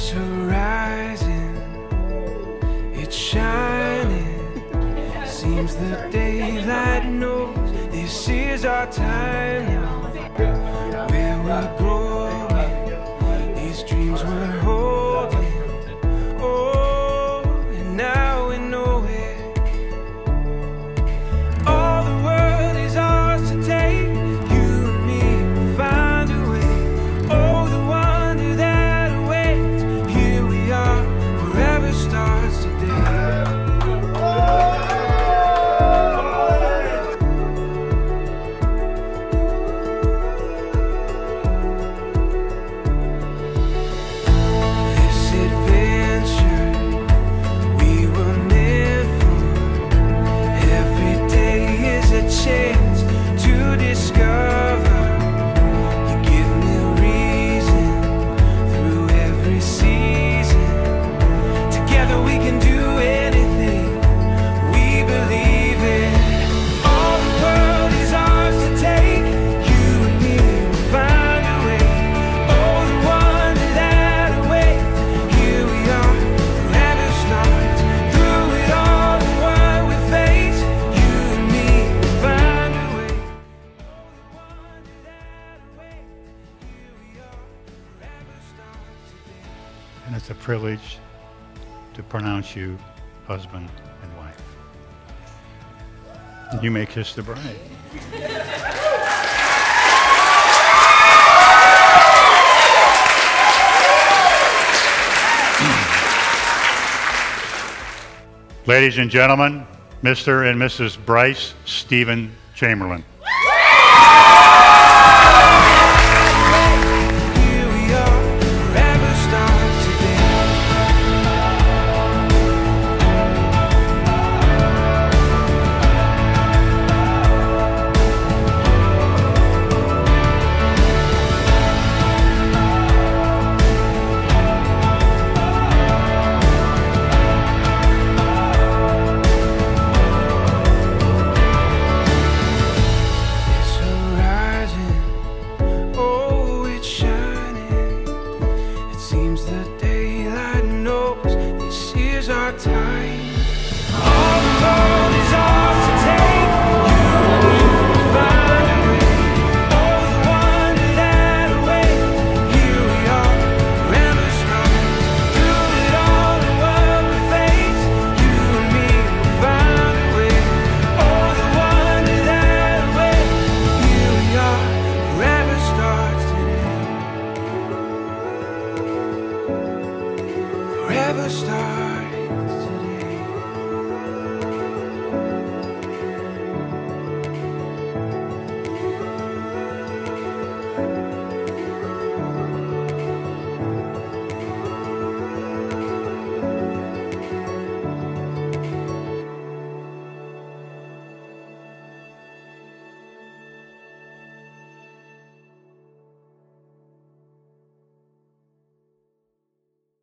this horizon, it's shining. Seems the daylight knows this is our time now. Where we're going, these dreams were. and it's a privilege to pronounce you husband and wife. You may kiss the bride. Ladies and gentlemen, Mr. and Mrs. Bryce Stephen Chamberlain. star.